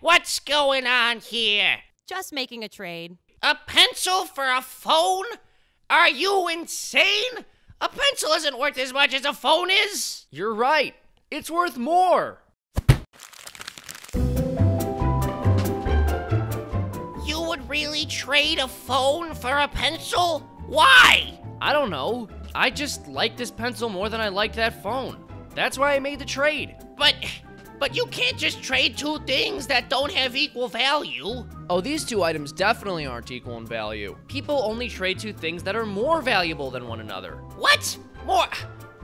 What's going on here? Just making a trade. A pencil for a phone? Are you insane? A pencil isn't worth as much as a phone is. You're right. It's worth more. You would really trade a phone for a pencil? Why? I don't know. I just like this pencil more than I liked that phone. That's why I made the trade. But but you can't just trade two things that don't have equal value. Oh, these two items definitely aren't equal in value. People only trade two things that are more valuable than one another. What? More?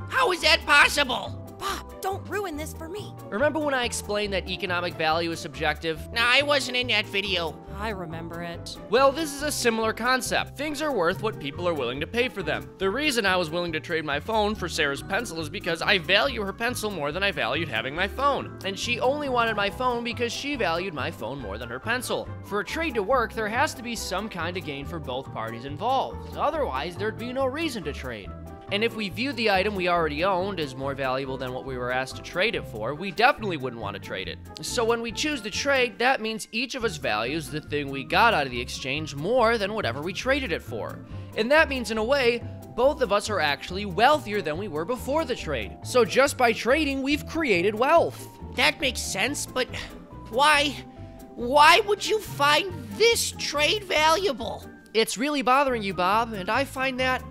How is that possible? Bob, don't ruin this for me. Remember when I explained that economic value is subjective? Nah, I wasn't in that video. I remember it. Well, this is a similar concept. Things are worth what people are willing to pay for them. The reason I was willing to trade my phone for Sarah's pencil is because I value her pencil more than I valued having my phone. And she only wanted my phone because she valued my phone more than her pencil. For a trade to work, there has to be some kind of gain for both parties involved. Otherwise, there'd be no reason to trade. And if we viewed the item we already owned as more valuable than what we were asked to trade it for, we definitely wouldn't want to trade it. So when we choose to trade, that means each of us values the thing we got out of the exchange more than whatever we traded it for. And that means, in a way, both of us are actually wealthier than we were before the trade. So just by trading, we've created wealth. That makes sense, but why? Why would you find this trade valuable? It's really bothering you, Bob, and I find that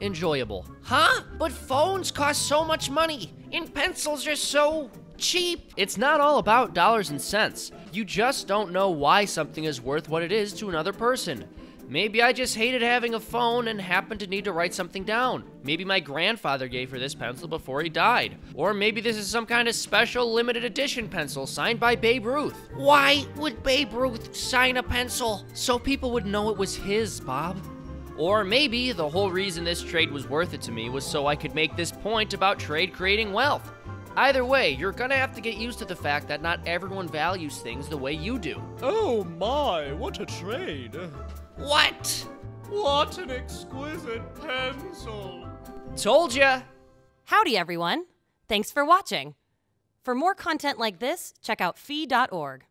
enjoyable. Huh? But phones cost so much money, and pencils are so cheap. It's not all about dollars and cents. You just don't know why something is worth what it is to another person. Maybe I just hated having a phone and happened to need to write something down. Maybe my grandfather gave her this pencil before he died. Or maybe this is some kind of special limited edition pencil signed by Babe Ruth. Why would Babe Ruth sign a pencil? So people would know it was his, Bob. Or maybe the whole reason this trade was worth it to me was so I could make this point about trade creating wealth. Either way, you're gonna have to get used to the fact that not everyone values things the way you do. Oh my, what a trade! What? What an exquisite pencil! Told ya! Howdy, everyone. Thanks for watching. For more content like this, check out fee.org.